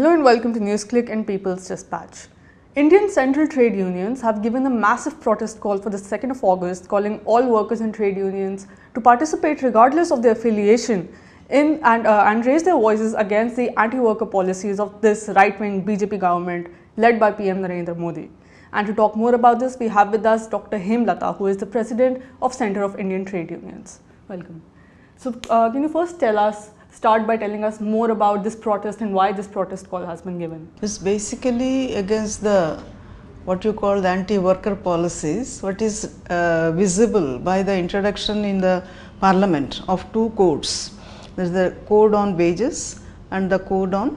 Hello and welcome to NewsClick and People's Dispatch. Indian central trade unions have given a massive protest call for the 2nd of August, calling all workers and trade unions to participate regardless of their affiliation in and, uh, and raise their voices against the anti-worker policies of this right-wing BJP government led by PM Narendra Modi. And to talk more about this, we have with us Dr. Hemalata, who is the president of Center of Indian Trade Unions. Welcome. So, uh, can you first tell us, start by telling us more about this protest and why this protest call has been given? It's basically against the what you call the anti-worker policies, what is uh, visible by the introduction in the parliament of two codes. There is the code on wages and the code on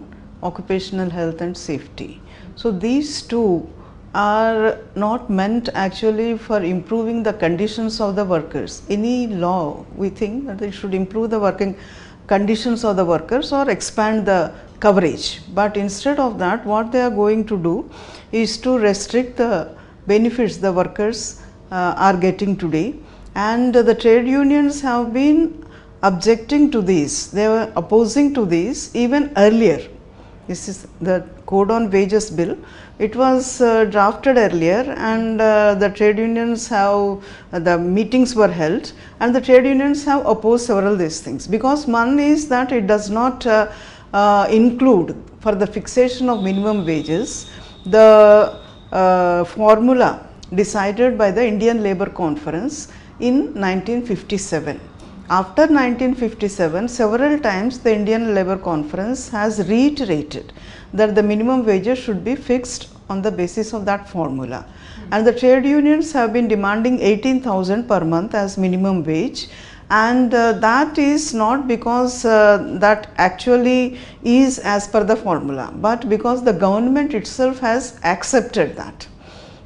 occupational health and safety. So these two are not meant actually for improving the conditions of the workers. Any law, we think that it should improve the working conditions of the workers or expand the coverage. But instead of that, what they are going to do is to restrict the benefits the workers uh, are getting today. And the trade unions have been objecting to these, they were opposing to these even earlier. This is the Code on Wages Bill. It was uh, drafted earlier, and uh, the trade unions have uh, the meetings were held, and the trade unions have opposed several these things because one is that it does not uh, uh, include for the fixation of minimum wages the uh, formula decided by the Indian Labour Conference in 1957 after 1957, several times the Indian Labour Conference has reiterated that the minimum wages should be fixed on the basis of that formula. And the trade unions have been demanding 18,000 per month as minimum wage and uh, that is not because uh, that actually is as per the formula, but because the government itself has accepted that.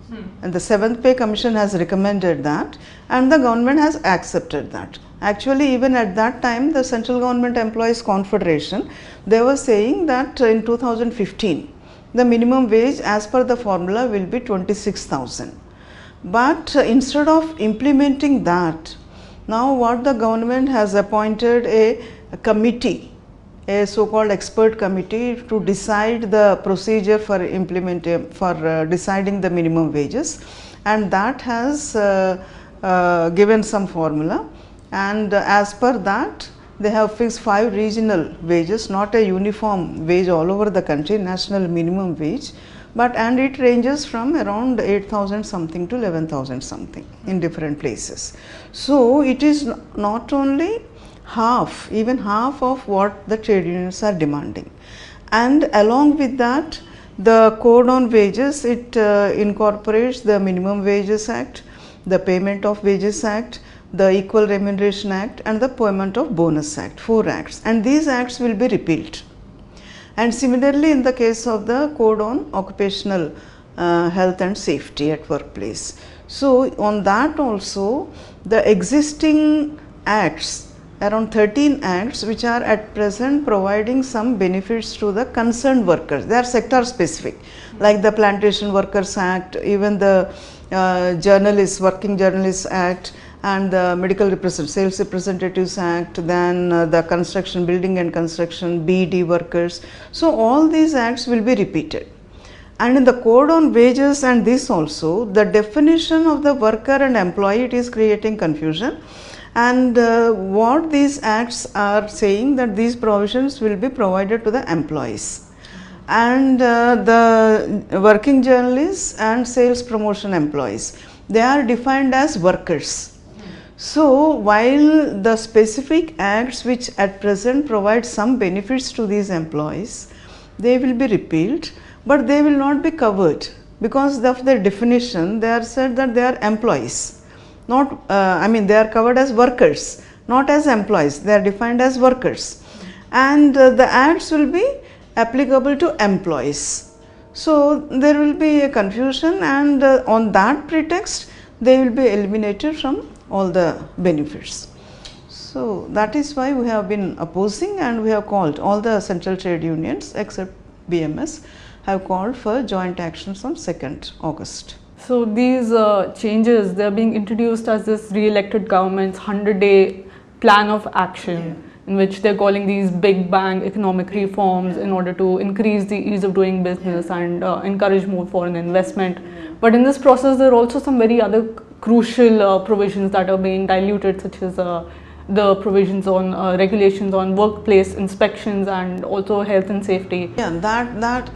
Hmm. And the seventh pay commission has recommended that and the government has accepted that. Actually, even at that time, the Central Government Employees Confederation, they were saying that in 2015, the minimum wage as per the formula will be 26,000. But instead of implementing that, now what the government has appointed a, committee, a so-called expert committee to decide the procedure for implementing, for uh, deciding the minimum wages and that has uh, uh, given some formula and as per that they have fixed five regional wages not a uniform wage all over the country national minimum wage. But and it ranges from around 8000 something to 11000 something in different places. So it is not only half even half of what the trade unions are demanding. And along with that the code on wages it uh, incorporates the minimum wages act the payment of wages act the Equal Remuneration Act and the Payment of Bonus Act, four acts and these acts will be repealed. And similarly in the case of the Code on Occupational uh, Health and Safety at Workplace. So on that also the existing acts around 13 acts which are at present providing some benefits to the concerned workers. They are sector specific like the Plantation Workers Act, even the uh, Journalists, Working Journalists Act and the Medical Represent Sales Representatives Act, then uh, the Construction, Building and Construction, BD workers. So, all these acts will be repeated. And in the code on wages and this also, the definition of the worker and employee, it is creating confusion. And uh, what these acts are saying that these provisions will be provided to the employees. And uh, the working journalists and sales promotion employees, they are defined as workers so, while the specific acts which at present provide some benefits to these employees, they will be repealed, but they will not be covered because of their definition. They are said that they are employees, not uh, I mean they are covered as workers, not as employees, they are defined as workers. And uh, the acts will be applicable to employees. So, there will be a confusion and uh, on that pretext they will be eliminated from all the benefits. So, that is why we have been opposing and we have called all the central trade unions except BMS have called for joint actions on 2nd August. So, these uh, changes they are being introduced as this re-elected government's 100 day plan of action. Yeah. in which they're calling these big bang economic reforms in order to increase the ease of doing business and uh, encourage more foreign investment. But in this process, there are also some very other crucial uh, provisions that are being diluted, such as uh, the provisions on uh, regulations on workplace inspections and also health and safety. Yeah, that that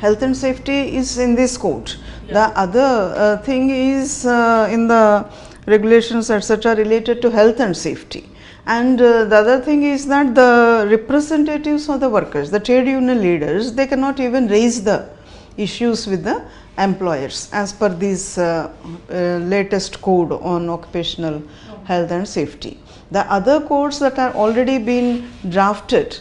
health and safety is in this code. The other uh, thing is uh, in the regulations etc. related to health and safety. And uh, the other thing is that the representatives of the workers, the trade union leaders, they cannot even raise the issues with the employers as per this uh, uh, latest code on occupational health and safety. The other codes that are already been drafted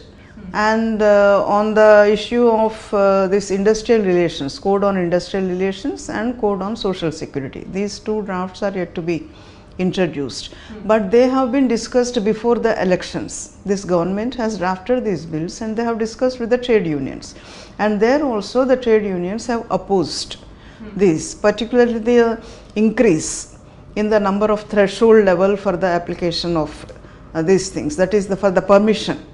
and uh, on the issue of uh, this industrial relations, code on industrial relations and code on social security. These two drafts are yet to be introduced, but they have been discussed before the elections. This government has drafted these bills and they have discussed with the trade unions, and there also the trade unions have opposed this, particularly the increase in the number of threshold level for the application of uh, these things, that is the, for the permission.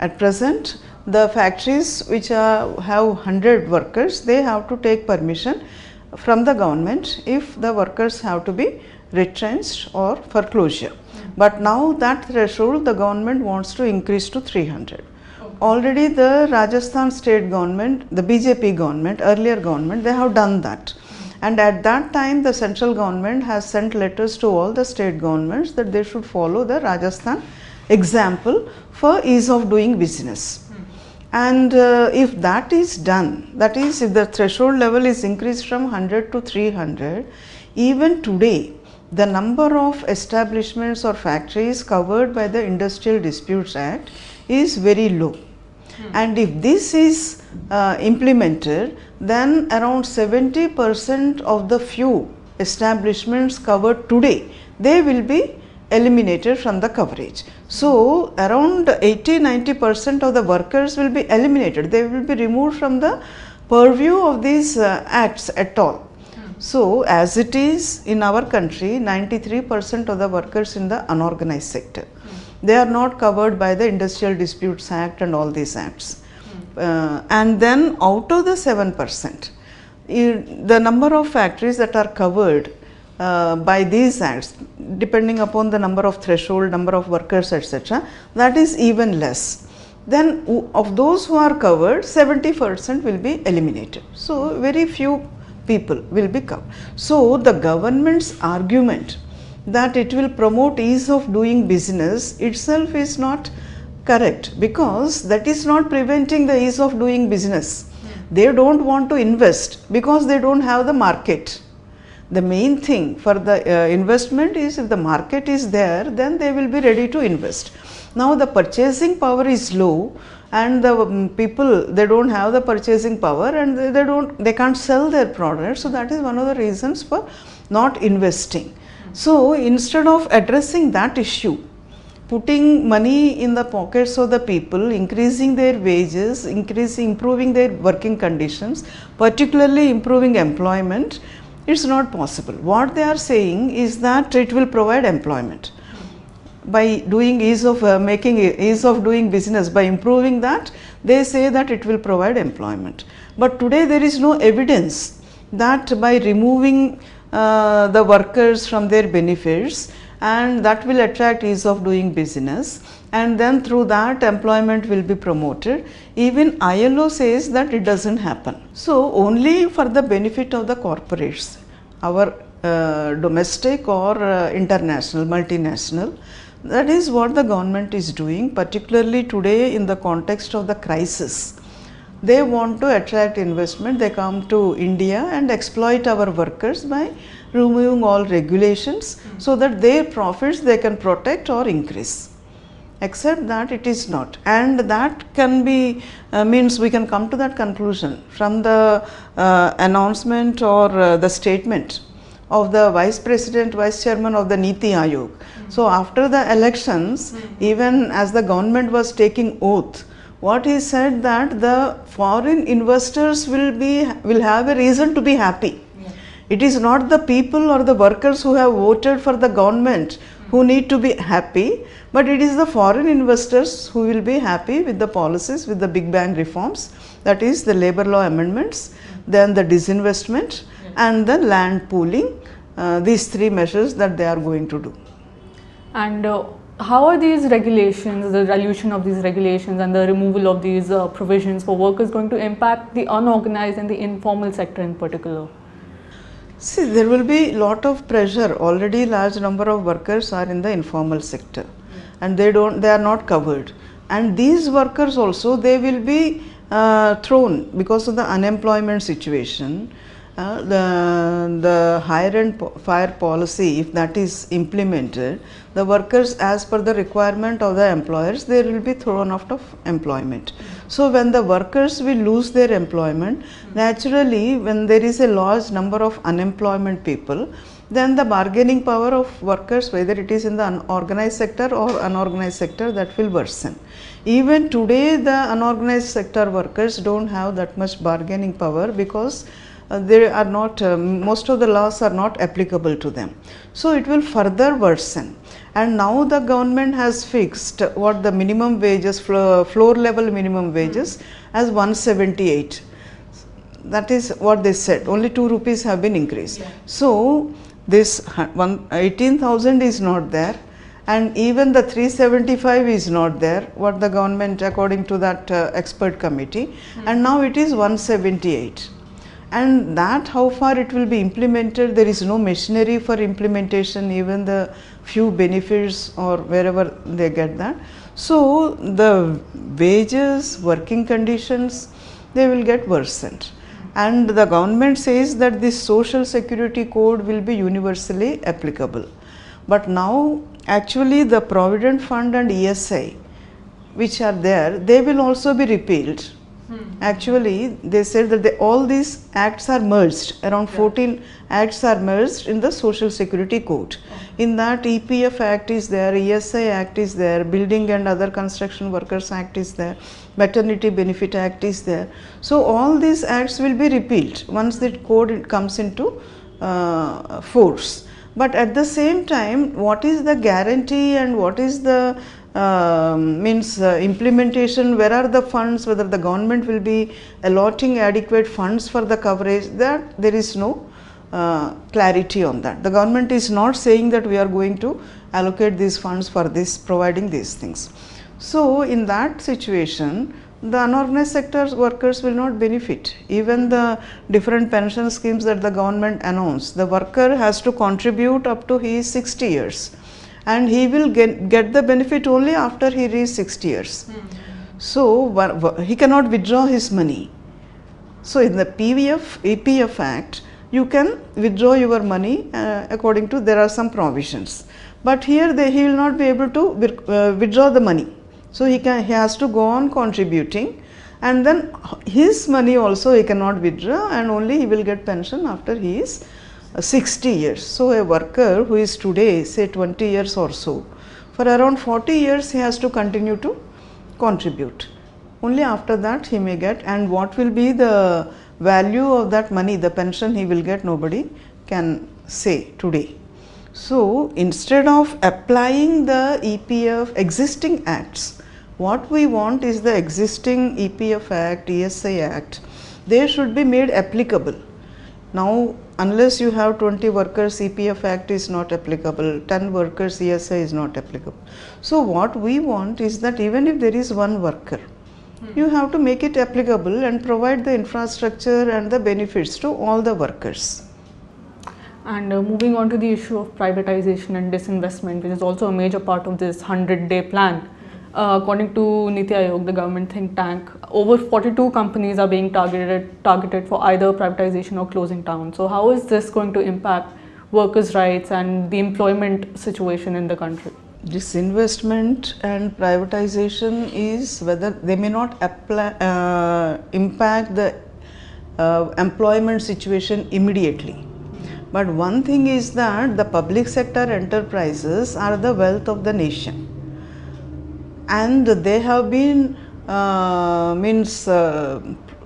At present, the factories which are, have 100 workers, they have to take permission from the government if the workers have to be retrenched or for closure. But now that threshold the government wants to increase to 300. Already the Rajasthan state government, the BJP government, earlier government, they have done that. And at that time the central government has sent letters to all the state governments that they should follow the Rajasthan example for ease of doing business. And uh, if that is done, that is if the threshold level is increased from 100 to 300, even today the number of establishments or factories covered by the Industrial Disputes Act is very low. And if this is uh, implemented, then around 70 percent of the few establishments covered today, they will be eliminated from the coverage. So, around 80 90 percent of the workers will be eliminated, they will be removed from the purview of these uh, acts at all. So, as it is in our country, 93 percent of the workers in the unorganized sector, they are not covered by the Industrial Disputes Act and all these acts. Uh, and then out of the 7 percent, the number of factories that are covered uh, by these acts, depending upon the number of threshold, number of workers, etc., that is even less. Then, of those who are covered, 70 percent will be eliminated. So, very few people will be covered. So, the government's argument that it will promote ease of doing business itself is not correct because that is not preventing the ease of doing business. They don't want to invest because they don't have the market. The main thing for the uh, investment is if the market is there, then they will be ready to invest. Now, the purchasing power is low and the um, people they don't have the purchasing power and they, they don't they can't sell their products so that is one of the reasons for not investing so instead of addressing that issue putting money in the pockets of the people increasing their wages increasing improving their working conditions particularly improving employment it's not possible. What they are saying is that it will provide employment by doing ease of uh, making ease of doing business. By improving that they say that it will provide employment. But today there is no evidence that by removing the workers from their benefits and that will attract ease of doing business. And then through that employment will be promoted. Even ILO says that it doesn't happen. So only for the benefit of the corporates our uh, domestic or uh, international multinational that is what the government is doing, particularly today in the context of the crisis. They want to attract investment, they come to India and exploit our workers by removing all regulations so that their profits they can protect or increase. Except that it is not, and that can be uh, means we can come to that conclusion from the uh, announcement or uh, the statement of the vice president, vice chairman of the Niti Aayog. So, after the elections, even as the government was taking oath, what he said that the foreign investors will be will have a reason to be happy. It is not the people or the workers who have voted for the government who need to be happy, but it is the foreign investors who will be happy with the policies, with the big bang reforms, that is the labor law amendments, then the disinvestment, and the land pooling. Uh, these three measures that they are going to do. And uh, how are these regulations, the dilution of these regulations and the removal of these uh, provisions for workers going to impact the unorganized and the informal sector in particular? See, there will be a lot of pressure. Already, large number of workers are in the informal sector, and they don't, they are not covered. And these workers also, they will be uh, thrown because of the unemployment situation uh, the, the hire and po fire policy, if that is implemented, the workers as per the requirement of the employers, they will be thrown out of employment. So, when the workers will lose their employment, naturally when there is a large number of unemployment people, then the bargaining power of workers, whether it is in the unorganized sector or unorganized sector, that will worsen. Even today, the unorganized sector workers don't have that much bargaining power because uh, they are not uh, most of the laws are not applicable to them. So, it will further worsen and now the government has fixed what the minimum wages floor, floor level minimum wages as 178 that is what they said only 2 rupees have been increased. Yeah. So, this 18,000 is not there and even the 375 is not there what the government according to that uh, expert committee mm -hmm. and now it is 178 and that how far it will be implemented there is no machinery for implementation even the few benefits or wherever they get that. So the wages working conditions they will get worsened. And the government says that this social security code will be universally applicable. But now actually the provident fund and esi which are there they will also be repealed Hmm. Actually, they said that they, all these acts are merged, around yeah. 14 acts are merged in the Social Security Code. Okay. In that EPF Act is there, ESI Act is there, Building and Other Construction Workers Act is there, Maternity Benefit Act is there. So, all these acts will be repealed once the code comes into uh, force. But at the same time, what is the guarantee and what is the um, means uh, implementation, where are the funds, whether the government will be allotting adequate funds for the coverage, that there is no uh, clarity on that. The government is not saying that we are going to allocate these funds for this, providing these things. So, in that situation, the unorganized sector workers will not benefit. Even the different pension schemes that the government announced, the worker has to contribute up to his 60 years and he will get, get the benefit only after he reaches 60 years. Mm -hmm. So, he cannot withdraw his money. So, in the PVF, EPF Act, you can withdraw your money uh, according to there are some provisions. But here they, he will not be able to uh, withdraw the money. So, he, can, he has to go on contributing and then his money also he cannot withdraw and only he will get pension after he is Uh, 60 years. So, a worker who is today say 20 years or so, for around 40 years he has to continue to contribute. Only after that he may get and what will be the value of that money, the pension he will get nobody can say today. So, instead of applying the EPF existing acts, what we want is the existing EPF Act, ESI Act, they should be made applicable. Now, unless you have 20 workers EPF Act is not applicable, 10 workers ESI is not applicable. So, what we want is that even if there is one worker, hmm. you have to make it applicable and provide the infrastructure and the benefits to all the workers. And uh, moving on to the issue of privatization and disinvestment, which is also a major part of this 100 day plan. Uh, according to Niti Aayog, the government think tank, over 42 companies are being targeted targeted for either privatization or closing down. So how is this going to impact workers' rights and the employment situation in the country? Disinvestment and privatization is whether they may not apply, uh, impact the uh, employment situation immediately. But one thing is that the public sector enterprises are the wealth of the nation and they have been uh, means uh,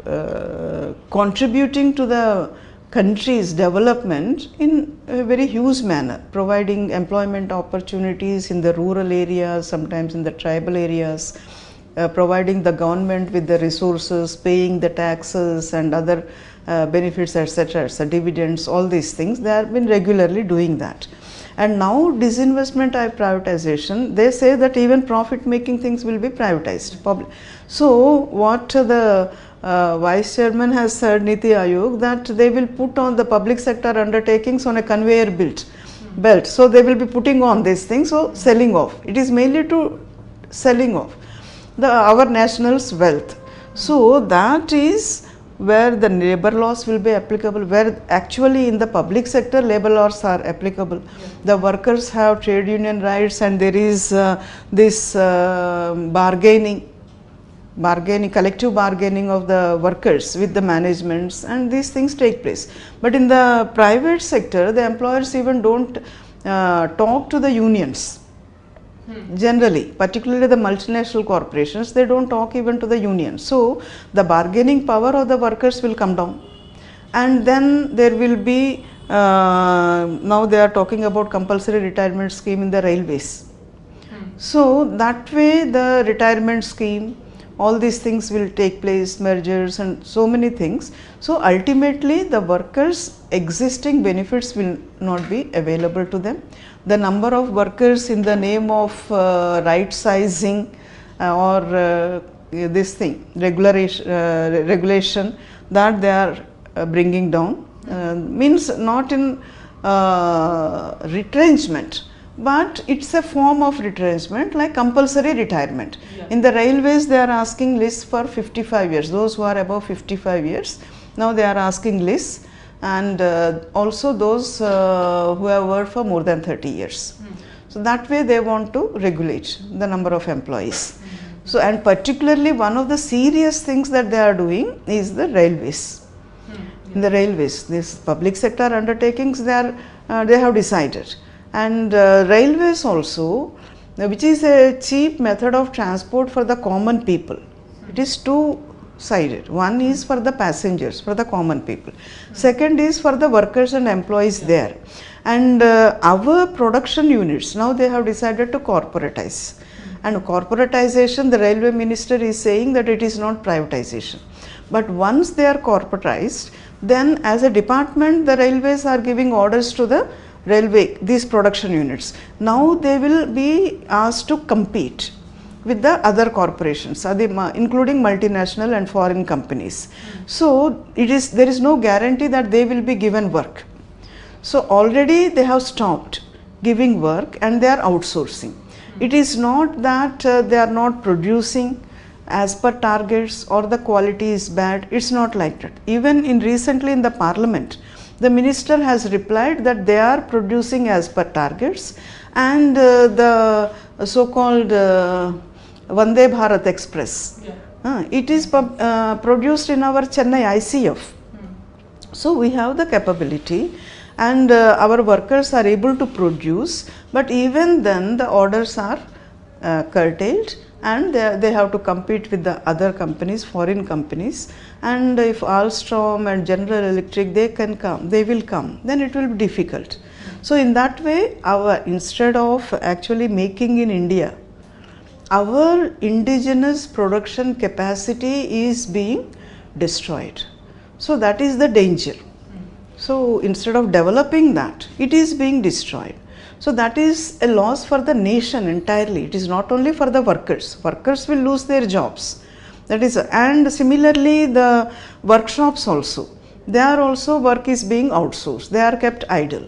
uh, contributing to the country's development in a very huge manner, providing employment opportunities in the rural areas, sometimes in the tribal areas, uh, providing the government with the resources, paying the taxes and other uh, benefits, etc., dividends, all these things. They have been regularly doing that. And now disinvestment and privatization, they say that even profit making things will be privatized. Public. So, what the uh, vice chairman has said Niti Aayog that they will put on the public sector undertakings on a conveyor belt. Belt. So they will be putting on these things. So selling off. It is mainly to selling off the our national's wealth. So that is where the labor laws will be applicable, where actually in the public sector labor laws are applicable. Yeah. The workers have trade union rights and there is uh, this uh, bargaining bargaining, collective bargaining of the workers with the managements and these things take place. But in the private sector, the employers even don't uh, talk to the unions. Hmm. Generally, particularly the multinational corporations, they don't talk even to the unions. So, the bargaining power of the workers will come down and then there will be uh, now they are talking about compulsory retirement scheme in the railways. Hmm. So, that way the retirement scheme all these things will take place, mergers and so many things. So, ultimately the workers existing benefits will not be available to them. The number of workers in the name of uh, right sizing uh, or uh, this thing regulation, uh, regulation that they are bringing down means not in retrenchment but it's a form of retrenchment like compulsory retirement. Yeah. In the railways they are asking lists for 55 years, those who are above 55 years. Now they are asking lists and uh, also those uh, who have worked for more than 30 years. Mm. So that way they want to regulate the number of employees. -hmm. So and particularly one of the serious things that they are doing is the railways. Yeah. In the railways, these public sector undertakings they are uh, they have decided and uh, railways also which is a cheap method of transport for the common people. It is two sided. One is for the passengers, for the common people. Second is for the workers and employees there. And uh, our production units, now they have decided to corporatize. And corporatization, the railway minister is saying that it is not privatization. But once they are corporatized, then as a department, the railways are giving orders to the railway, these production units. Now they will be asked to compete with the other corporations, including multinational and foreign companies. So it is there is no guarantee that they will be given work. So already they have stopped giving work and they are outsourcing. It is not that uh, they are not producing as per targets or the quality is bad. It's not like that. Even in recently in the parliament, the minister has replied that they are producing as per targets and uh, the so called uh, Vande Bharat Express. Yeah. Uh, it is uh, produced in our Chennai ICF. Hmm. So, we have the capability and uh, our workers are able to produce, but even then the orders are uh, curtailed and they, they have to compete with the other companies, foreign companies and if Alstom and General Electric they can come, they will come, then it will be difficult. So in that way, our instead of actually making in India, our indigenous production capacity is being destroyed. So that is the danger. So instead of developing that, it is being destroyed. So that is a loss for the nation entirely. It is not only for the workers. Workers will lose their jobs. That is, and similarly the workshops also. There also work is being outsourced. They are kept idle.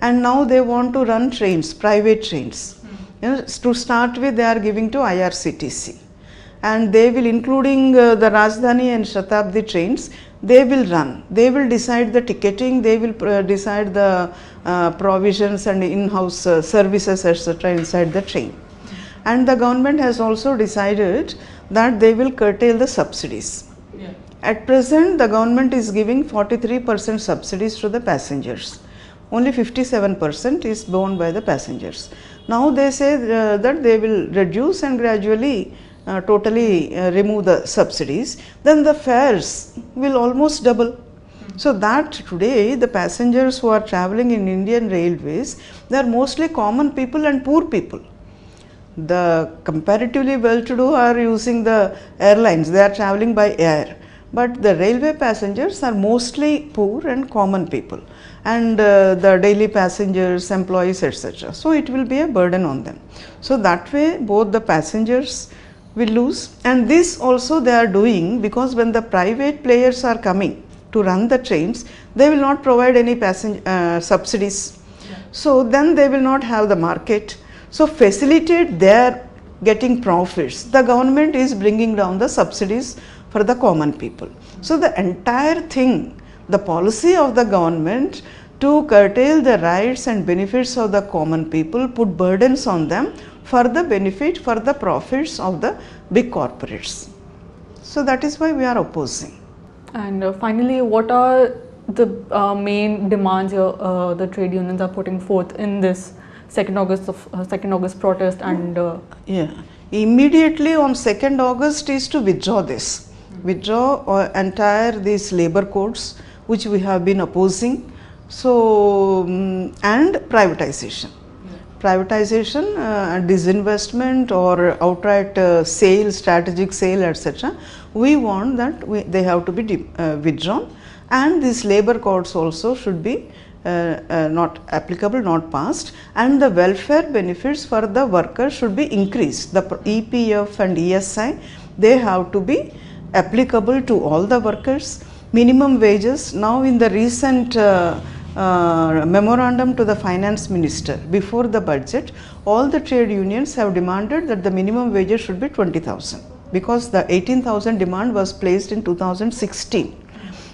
And now they want to run trains, private trains. You know, to start with, they are giving to IRCTC. And they will, including uh, the Rajdhani and Shatabdi trains, they will run. They will decide the ticketing, they will uh, decide the uh, provisions and in-house uh, services etc. inside the train. And the government has also decided that they will curtail the subsidies. Yeah. At present, the government is giving 43% subsidies to the passengers. Only 57% is borne by the passengers. Now they say uh, that they will reduce and gradually uh, totally uh, remove the subsidies, then the fares will almost double. So that today the passengers who are traveling in Indian railways, they are mostly common people and poor people. The comparatively well-to-do are using the airlines, they are traveling by air. But the railway passengers are mostly poor and common people and uh, the daily passengers, employees etc. So it will be a burden on them. So that way both the passengers will lose and this also they are doing because when the private players are coming to run the trains, they will not provide any passenger uh, subsidies. So then they will not have the market. So facilitate their getting profits. The government is bringing down the subsidies for the common people. So the entire thing, the policy of the government to curtail the rights and benefits of the common people, put burdens on them for the benefit, for the profits of the big corporates. So that is why we are opposing. And uh, finally, what are the uh, main demands uh, the trade unions are putting forth in this second August of uh, second August protest and uh, yeah immediately on second August is to withdraw this withdraw uh, entire these labor codes which we have been opposing so um, and privatization privatization uh, disinvestment or outright uh, sale strategic sale etc we want that we, they have to be uh, withdrawn and these labor codes also should be uh, uh, not applicable, not passed and the welfare benefits for the workers should be increased. The EPF and ESI, they have to be applicable to all the workers. Minimum wages, now in the recent uh, uh, memorandum to the finance minister before the budget, all the trade unions have demanded that the minimum wages should be 20,000 because the 18,000 demand was placed in 2016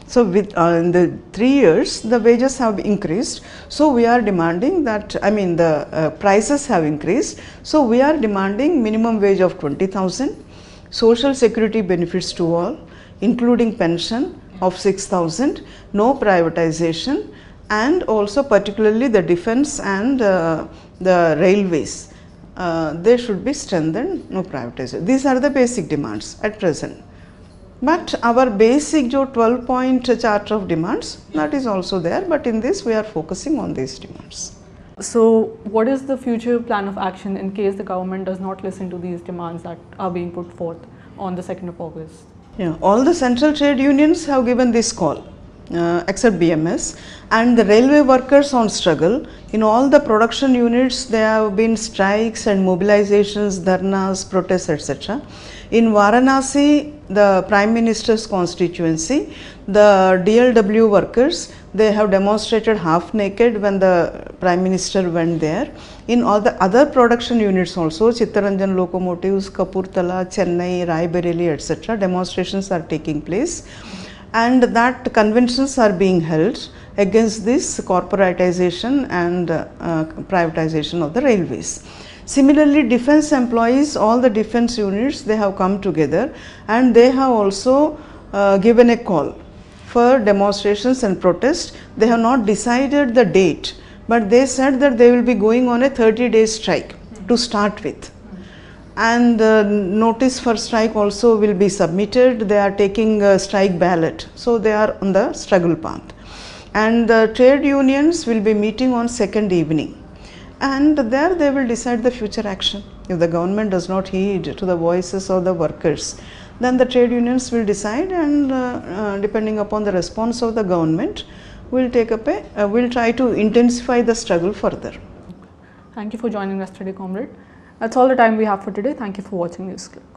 so with uh, in the three years, the wages have increased. So we are demanding that, I mean the uh, prices have increased. So we are demanding minimum wage of 20,000, social security benefits to all, including pension of 6,000, no privatization and also particularly the defense and uh, the railways. Uh, they should be strengthened, no privatization. These are the basic demands at present. But our basic jo 12 point chart of demands that is also there but in this we are focusing on these demands. So what is the future plan of action in case the government does not listen to these demands that are being put forth on the 2nd of August? Yeah, all the central trade unions have given this call uh, except BMS and the railway workers on struggle. In all the production units there have been strikes and mobilizations, dharnas, protests etc. In Varanasi, the Prime Minister's constituency, the DLW workers, they have demonstrated half naked when the Prime Minister went there. In all the other production units also, Chittaranjan locomotives, Kapurthala, Chennai, Raebareli, etc., demonstrations are taking place and that conventions are being held against this corporatization and uh, privatization of the railways. Similarly, defense employees, all the defense units, they have come together and they have also uh, given a call for demonstrations and protests. They have not decided the date, but they said that they will be going on a 30 day strike to start with. And uh, notice for strike also will be submitted. They are taking a strike ballot. So, they are on the struggle path. And the trade unions will be meeting on second evening and there they will decide the future action. If the government does not heed to the voices of the workers, then the trade unions will decide and uh, uh, depending upon the response of the government, will take up a, uh, will try to intensify the struggle further. Thank you for joining us today, comrade. That's all the time we have for today. Thank you for watching NewsClick.